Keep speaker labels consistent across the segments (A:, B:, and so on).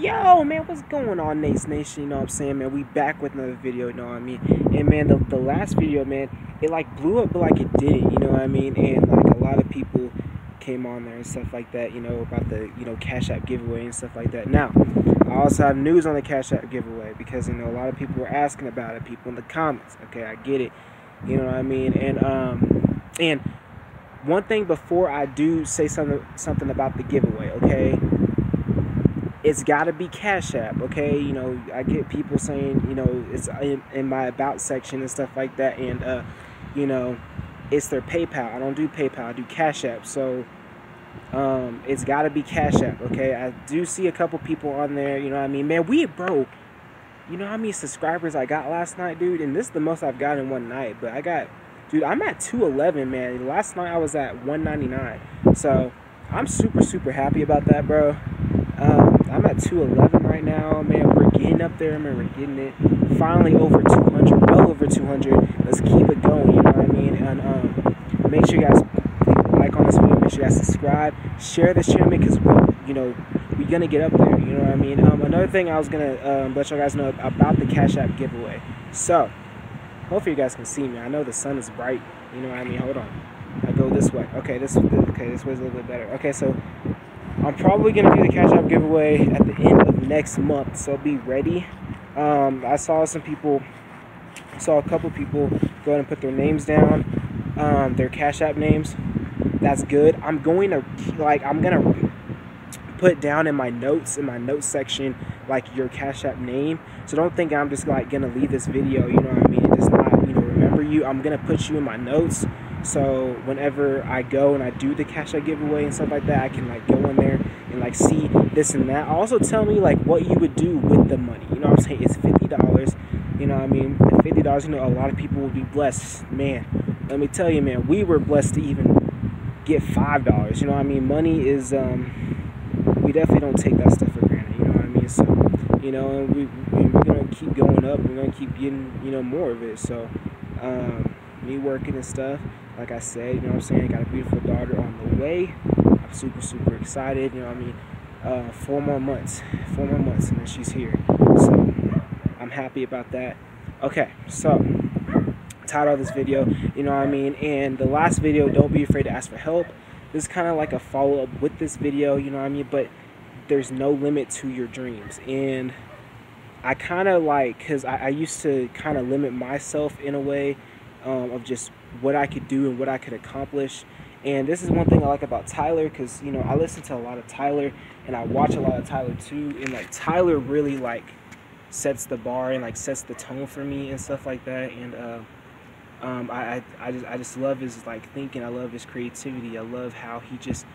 A: Yo, man, what's going on, Nates Nation? You know what I'm saying, man? We back with another video, you know what I mean? And, man, the, the last video, man, it, like, blew up, but, like, it didn't, you know what I mean? And, like, a lot of people came on there and stuff like that, you know, about the, you know, Cash App giveaway and stuff like that. Now, I also have news on the Cash App giveaway because, you know, a lot of people were asking about it, people in the comments, okay? I get it, you know what I mean? And, um, and one thing before I do say something, something about the giveaway, okay? It's got to be Cash App, okay? You know, I get people saying, you know, it's in, in my about section and stuff like that, and uh, you know, it's their PayPal. I don't do PayPal. I do Cash App. So um, it's got to be Cash App, okay? I do see a couple people on there. You know I mean? Man, we bro. You know how many subscribers I got last night, dude? And this is the most I've got in one night. But I got, dude, I'm at 211, man. Last night I was at 199. So I'm super, super happy about that, bro. Um, I'm at 211 right now, man. We're getting up there, man. We're getting it. Finally over 200, well over 200. Let's keep it going, you know what I mean? And um, make sure you guys like on this video. Make sure you guys subscribe, share this channel because we, you know, we're gonna get up there. You know what I mean? Um, another thing I was gonna um, let you guys know about the Cash App giveaway. So, hopefully you guys can see me. I know the sun is bright. You know what I mean? Hold on. I go this way. Okay, this okay. This way's a little bit better. Okay, so I'm probably gonna do the Cash App giveaway at the end of next month, so be ready. Um, I saw some people, saw a couple people go ahead and put their names down, um, their Cash App names. That's good. I'm going to like I'm gonna put down in my notes in my notes section like your Cash App name. So don't think I'm just like gonna leave this video. You know what I mean? Just not you know remember you. I'm gonna put you in my notes so whenever I go and I do the cash app giveaway and stuff like that, I can like go in there and like see this and that. Also tell me like what you would do with the money. You know what I'm saying? It's fifty dollars. You know what I mean? Fifty dollars, you know, a lot of people will be blessed. Man, let me tell you, man, we were blessed to even get five dollars. You know what I mean? Money is um we definitely don't take that stuff for granted, you know what I mean? So, you know, we, we're gonna keep going up, we're gonna keep getting, you know, more of it. So um me working and stuff. Like I said, you know what I'm saying? Got a beautiful daughter on the way. I'm super, super excited. You know what I mean? Uh, four more months. Four more months and then she's here. So I'm happy about that. Okay, so title of this video, you know what I mean? And the last video, don't be afraid to ask for help. This is kind of like a follow up with this video, you know what I mean? But there's no limit to your dreams. And I kind of like, because I, I used to kind of limit myself in a way um, of just what I could do and what I could accomplish. And this is one thing I like about Tyler because you know I listen to a lot of Tyler and I watch a lot of Tyler too. And like Tyler really like sets the bar and like sets the tone for me and stuff like that. And uh, um, I, I I just I just love his like thinking. I love his creativity. I love how he just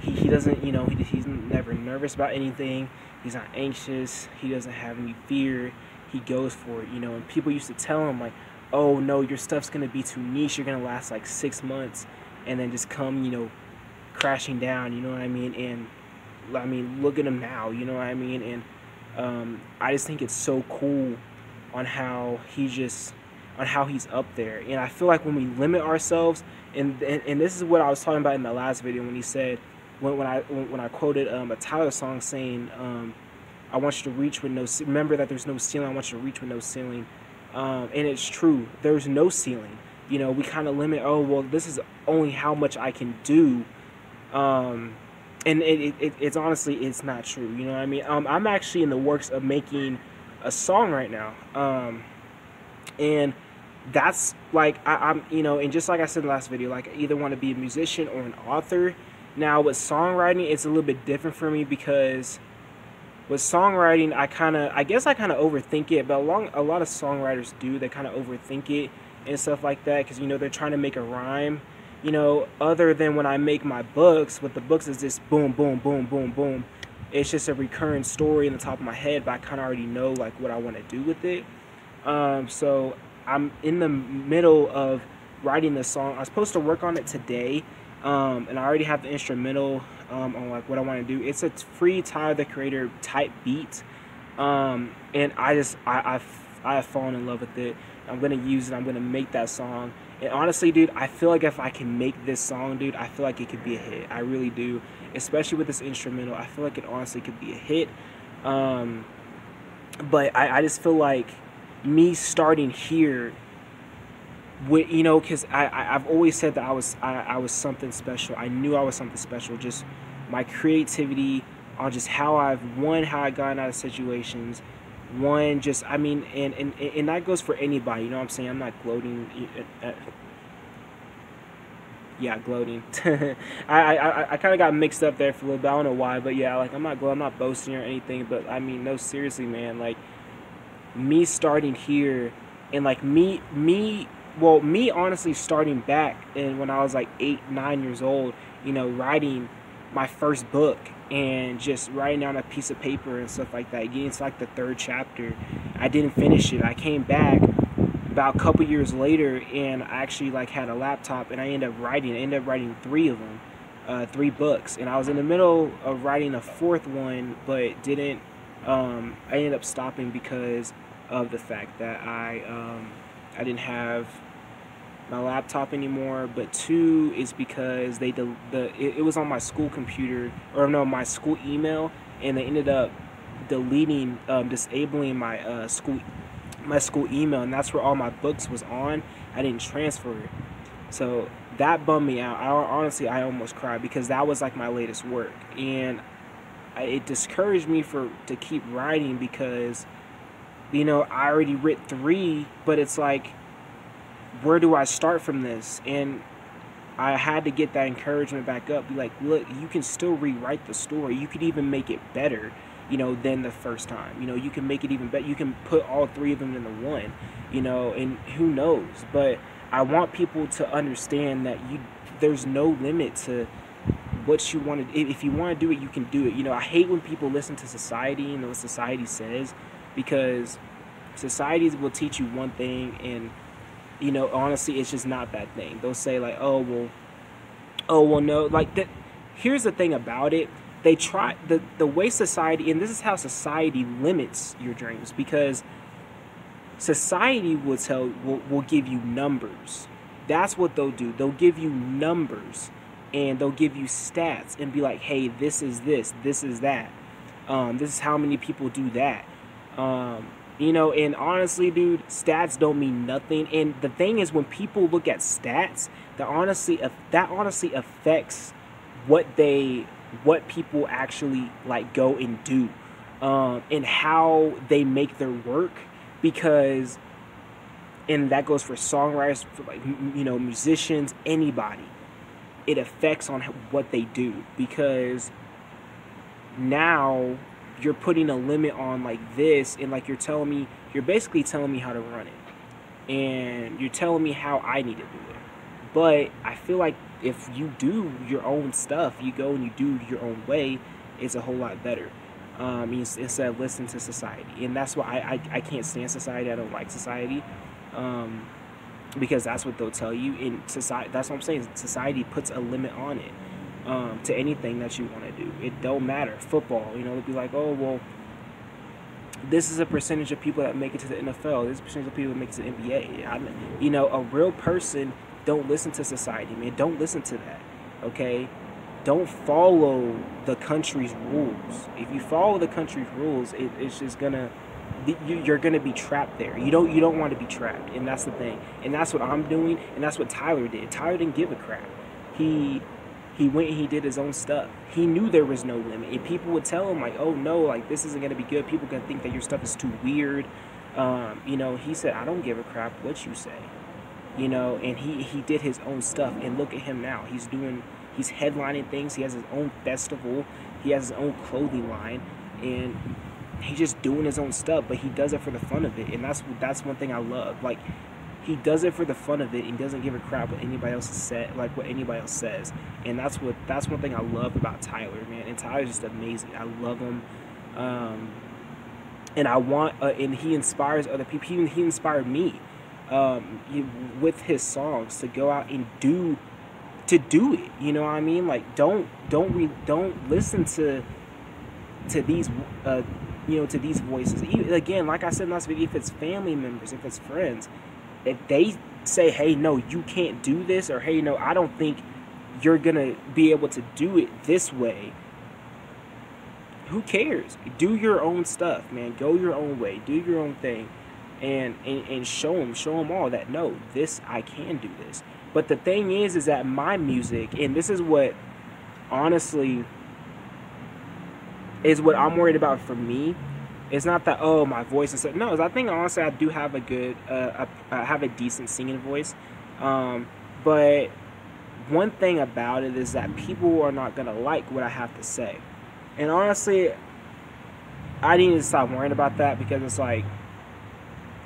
A: he, he doesn't you know he, he's never nervous about anything. He's not anxious. He doesn't have any fear. He goes for it. You know, and people used to tell him like oh no, your stuff's gonna be too niche, you're gonna last like six months and then just come, you know, crashing down, you know what I mean? And I mean, look at him now, you know what I mean? And um, I just think it's so cool on how he just on how he's up there. And I feel like when we limit ourselves, and and, and this is what I was talking about in the last video when he said when when I when I quoted um, a Tyler song saying, um, "I want you to reach with no remember that there's no ceiling. I want you to reach with no ceiling." Um, and it's true. There's no ceiling. You know, we kind of limit. Oh, well, this is only how much I can do. Um, and it, it, it's honestly it's not true. You know what I mean? Um, I'm actually in the works of making a song right now. Um, and that's like I, am you know, and just like I said in the last video, like I either want to be a musician or an author. Now with songwriting, it's a little bit different for me because with songwriting, I kind of, I guess I kind of overthink it, but along, a lot of songwriters do. They kind of overthink it and stuff like that because, you know, they're trying to make a rhyme. You know, other than when I make my books, with the books is just boom, boom, boom, boom, boom. It's just a recurring story in the top of my head, but I kind of already know like what I want to do with it. Um, so I'm in the middle of writing the song. I was supposed to work on it today, um, and I already have the instrumental um, on like what I want to do. It's a free Tyler the Creator type beat, um, and I just I I've, I have fallen in love with it. I'm gonna use it. I'm gonna make that song. And honestly, dude, I feel like if I can make this song, dude, I feel like it could be a hit. I really do, especially with this instrumental. I feel like it honestly could be a hit. Um, but I, I just feel like me starting here with you know because I, I i've always said that i was I, I was something special. I knew i was something special. Just my creativity on just how i've one how i gotten out of situations one just i mean and and, and that goes for anybody you know what i'm saying? I'm not gloating uh, uh, yeah gloating. I i i kind of got mixed up there for a little bit. I don't know why but yeah like i'm not i'm not boasting or anything but i mean no seriously man like me starting here and like me me well me honestly starting back and when i was like eight nine years old you know writing my first book and just writing down a piece of paper and stuff like that getting to like the third chapter i didn't finish it. I came back about a couple years later and i actually like had a laptop and i ended up writing i ended up writing three of them uh, three books. And i was in the middle of writing a fourth one but didn't um, i ended up stopping because of the fact that i um, I didn't have my laptop anymore, but two is because they the, it, it, was on my school computer or no my school email, and they ended up deleting um, disabling my uh, school my school email, and that's where all my books was on. I didn't transfer it, so that bummed me out. I honestly I almost cried because that was like my latest work, and it discouraged me for to keep writing because you know I already writ three, but it's like where do I start from this? And I had to get that encouragement back up. Be like, look, you can still rewrite the story. You could even make it better, you know, than the first time. You know, you can make it even better. You can put all three of them in the one, you know, and who knows? But I want people to understand that you there's no limit to what you want to if you want to do it you can do it you know i hate when people listen to society and what society says because societies will teach you one thing and you know, honestly, it's just not that thing. They'll say like, oh well, oh well, no, like that. Here's the thing about it. They try the the way society, and this is how society limits your dreams because society will tell will, will give you numbers. That's what they'll do. They'll give you numbers and they'll give you stats and be like, hey, this is this, this is that. Um, this is how many people do that. Um, you know, and honestly, dude, stats don't mean nothing. And the thing is, when people look at stats, that honestly that honestly affects what they what people actually like go and do, um, and how they make their work. Because, and that goes for songwriters, for like you know, musicians, anybody. It affects on what they do because now you're putting a limit on like this and like you're telling me you're basically telling me how to run it. And you're telling me how I need to do it. But I feel like if you do your own stuff you go and you do your own way it's a whole lot better. Um, instead of listening to society. And that's why I, I, I can't stand society. I don't like society. Um, because that's what they'll tell you. In society that's what I'm saying. Society puts a limit on it um, to anything that you want to do. It don't matter. Football, you know, they'll be like, oh well, this is a percentage of people that make it to the NFL. This percentage of people that make it to the NBA. I you know, a real person don't listen to society, man. Don't listen to that. Okay, don't follow the country's rules. If you follow the country's rules, it, it's just gonna you're gonna be trapped there. You don't you don't want to be trapped, and that's the thing. And that's what I'm doing, and that's what Tyler did. Tyler didn't give a crap. He he went and he did his own stuff. He knew there was no limit. And people would tell him like, "Oh no, like this isn't gonna be good. People gonna think that your stuff is too weird." Um, you know, he said, "I don't give a crap what you say." You know, and he he did his own stuff. And look at him now. He's doing. He's headlining things. He has his own festival. He has his own clothing line, and he's just doing his own stuff. But he does it for the fun of it, and that's that's one thing I love. Like he does it for the fun of it. And doesn't give a crap what anybody else said like what anybody else says. And that's what that's one thing i love about tyler man. And tyler's just amazing. I love him. Um, and i want uh, and he inspires other people he, he inspired me um, he, with his songs to go out and do to do it. You know what i mean? Like don't don't re, don't listen to to these uh, you know to these voices. Even, again like i said in last video if it's family members if it's friends if they say, hey, no, you can't do this, or hey, no, I don't think you're going to be able to do it this way, who cares? Do your own stuff, man. Go your own way. Do your own thing, and and, and show them, show them all that no, this I can do this. But the thing is, is that my music, and this is what, honestly, is what I'm worried about for me. It's not that oh my voice and stuff. No, I think honestly I do have a good, uh, I have a decent singing voice, um, but one thing about it is that people are not gonna like what I have to say. And honestly, I need to stop worrying about that because it's like,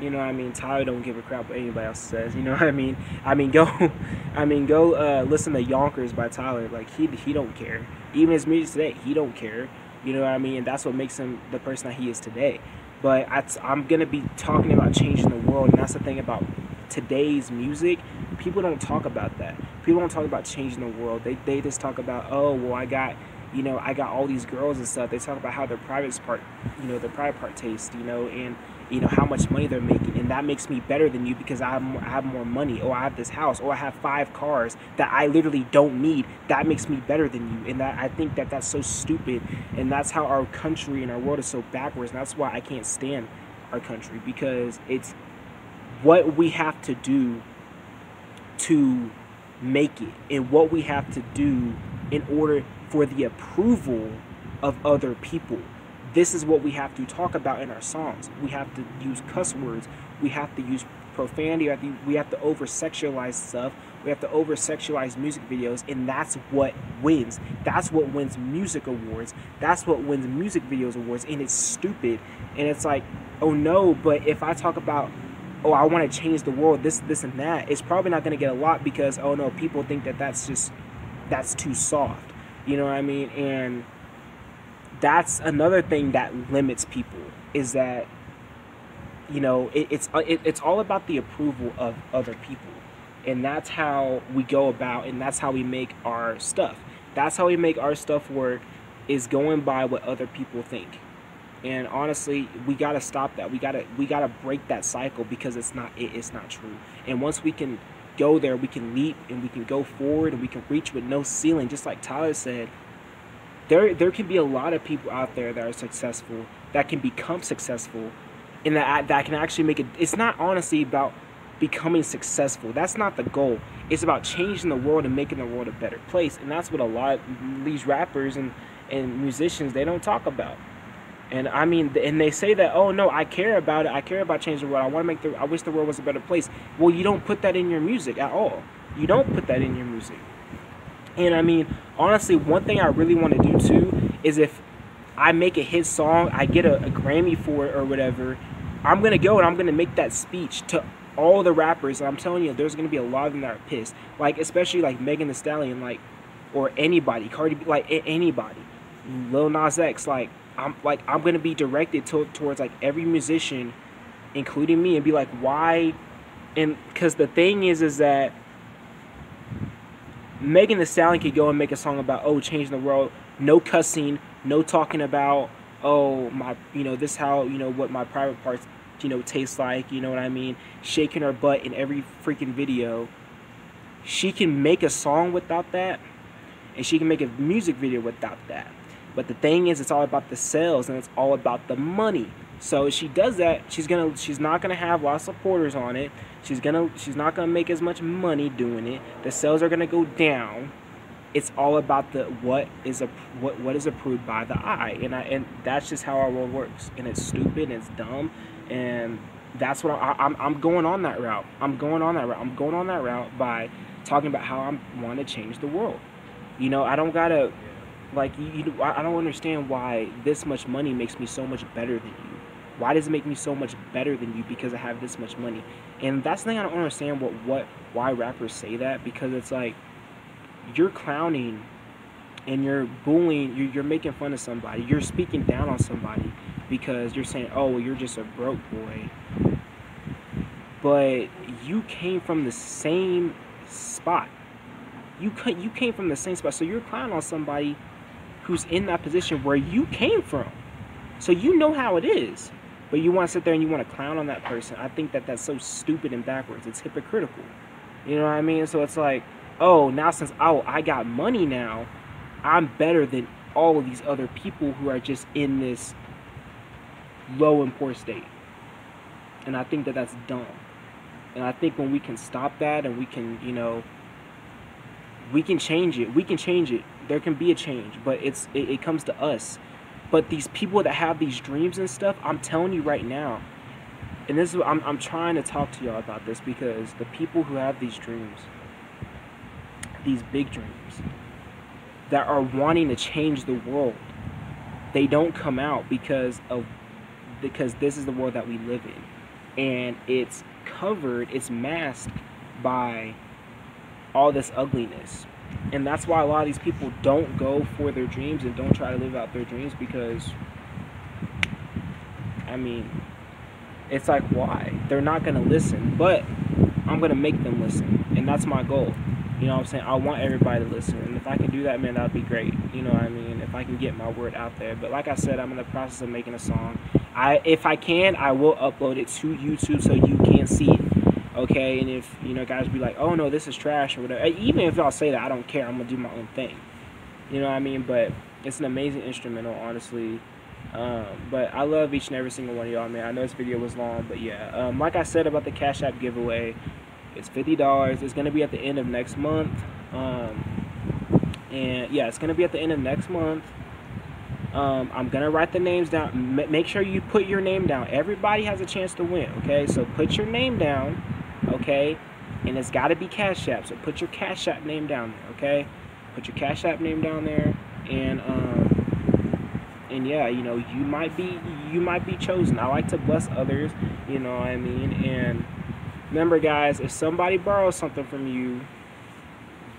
A: you know, what I mean, Tyler don't give a crap what anybody else says. You know what I mean? I mean, go, I mean, go uh, listen to Yonkers by Tyler. Like he he don't care. Even his music today, he don't care. You know what I mean? And that's what makes him the person that he is today. But I, I'm gonna be talking about changing the world, and that's the thing about today's music. People don't talk about that. People don't talk about changing the world. They they just talk about oh well I got you know, I got all these girls and stuff. They talk about how their private part, you know, their private part taste, you know, and you know how much money they're making, and that makes me better than you because I have more, I have more money, or I have this house, or I have five cars that I literally don't need. That makes me better than you, and that I think that that's so stupid, and that's how our country and our world is so backwards. And that's why I can't stand our country because it's what we have to do to make it, and what we have to do in order for the approval of other people. This is what we have to talk about in our songs. We have to use cuss words. We have to use profanity. We have to, to over sexualize stuff. We have to over sexualize music videos, and that's what wins. That's what wins music awards. That's what wins music videos awards, and it's stupid. And it's like, oh no, but if I talk about oh, I want to change the world, this, this, and that, it's probably not going to get a lot because, oh no, people think that that's just, that's too soft. You know what I mean? And that's another thing that limits people is that you know it, it's uh, it, it's all about the approval of other people. And that's how we go about and that's how we make our stuff. That's how we make our stuff work is going by what other people think. And honestly we got to stop that. We got to we got to break that cycle because it's not it, it's not true. And once we can go there, we can leap and we can go forward and we can reach with no ceiling. Just like Tyler said, there there can be a lot of people out there that are successful that can become successful, and that that can actually make it. It's not honestly about becoming successful. That's not the goal. It's about changing the world and making the world a better place. And that's what a lot of these rappers and and musicians they don't talk about. And I mean, and they say that, oh no, I care about it. I care about changing the world. I want to make the. I wish the world was a better place. Well, you don't put that in your music at all. You don't put that in your music. And I mean, honestly, one thing I really want to do too is if I make a hit song, I get a, a Grammy for it or whatever. I'm gonna go and I'm gonna make that speech to all the rappers. And I'm telling you, there's gonna be a lot of them that are pissed. Like especially like Megan Thee Stallion, like or anybody, Cardi B, like anybody, Lil Nas X, like I'm like I'm gonna be directed to, towards like every musician, including me, and be like, why? And because the thing is, is that Megan Thee Stallion could go and make a song about oh changing the world, no cussing, no talking about oh my you know this how you know what my private parts you know taste like you know what I mean, shaking her butt in every freaking video. She can make a song without that, and she can make a music video without that. But the thing is, it's all about the sales and it's all about the money. So if she does that, she's gonna, she's not gonna have lots of supporters on it. She's gonna, she's not gonna make as much money doing it. The sales are gonna go down. It's all about the what is a what what is approved by the eye, and I and that's just how our world works. And it's stupid, and it's dumb, and that's what I, I'm I'm going on that route. I'm going on that route. I'm going on that route by talking about how I want to change the world. You know, I don't gotta like you, you, I don't understand why this much money makes me so much better than you. Why does it make me so much better than you because I have this much money? And that's the thing I don't understand. What what why rappers say that because it's like you're clowning and you're bullying. You're, you're making fun of somebody. You're speaking down on somebody because you're saying, "Oh, well, you're just a broke boy." But you came from the same spot. You you came from the same spot, so you're clowning on somebody who's in that position where you came from. So you know how it is. But you want to sit there and you want to clown on that person. I think that that's so stupid and backwards. It's hypocritical. You know what I mean? So it's like, oh, now since oh, I got money now, I'm better than all of these other people who are just in this low and poor state. And I think that that's dumb. And I think when we can stop that and we can, you know, we can change it. We can change it. There can be a change, but it's it, it comes to us. But these people that have these dreams and stuff, I'm telling you right now, and this is I'm I'm trying to talk to y'all about this because the people who have these dreams, these big dreams, that are wanting to change the world, they don't come out because of because this is the world that we live in, and it's covered, it's masked by all this ugliness. And that's why a lot of these people don't go for their dreams and don't try to live out their dreams because, I mean, it's like, why? They're not going to listen, but I'm going to make them listen. And that's my goal. You know what I'm saying? I want everybody to listen. And if I can do that, man, that would be great. You know what I mean? If I can get my word out there. But like I said, I'm in the process of making a song. I if I can, I will upload it to YouTube so you can see it okay and if you know guys be like oh no this is trash or whatever. Even if y'all say that i don't care. I'm gonna do my own thing. You know what i mean? But it's an amazing instrumental honestly. Um, but i love each and every single one of y'all man. I know this video was long but yeah. Um, like i said about the cash app giveaway it's $50 it's gonna be at the end of next month. Um, and yeah it's gonna be at the end of next month. Um, I'm gonna write the names down. M make sure you put your name down. Everybody has a chance to win. Okay, so put your name down okay? And it's got to be Cash App. So put your Cash App name down there, okay? Put your Cash App name down there, and um, and yeah, you know, you might be you might be chosen. I like to bless others, you know what I mean? And remember, guys, if somebody borrows something from you,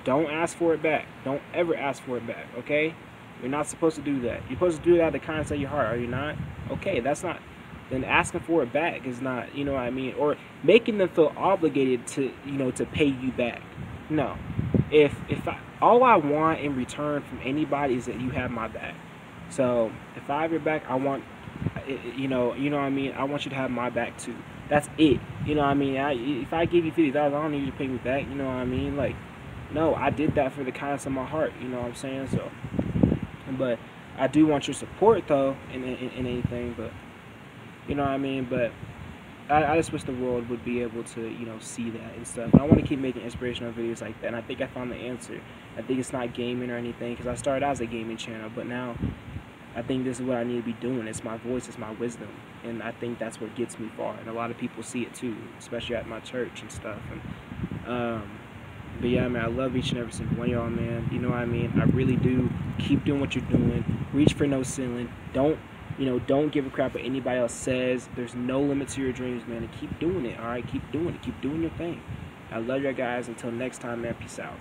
A: don't ask for it back. Don't ever ask for it back, okay? You're not supposed to do that. You're supposed to do that the kindness of your heart, are you not? Okay, that's not then asking for it back is not, you know what I mean, or making them feel obligated to, you know, to pay you back. No, if if I, all I want in return from anybody is that you have my back. So if I have your back, I want, you know, you know what I mean. I want you to have my back too. That's it. You know what I mean. I, if I give you fifty dollars, I don't need you to pay me back. You know what I mean. Like, no, I did that for the kindness of my heart. You know what I'm saying. So, but I do want your support though in in, in anything. But you know what I mean? But I, I, just wish the world would be able to, you know, see that and stuff. And I want to keep making inspirational videos like that. And I think I found the answer. I think it's not gaming or anything because I started out as a gaming channel, but now I think this is what I need to be doing. It's my voice, it's my wisdom, and I think that's what gets me far. And a lot of people see it too, especially at my church and stuff. And um, but yeah, man, I love each and every single one of y'all, man. You know what I mean? I really do. Keep doing what you're doing. Reach for no ceiling. Don't you know, don't give a crap what anybody else says. There's no limit to your dreams, man. And keep doing it, all right? Keep doing it. Keep doing your thing. I love you guys. Until next time, man. Peace out.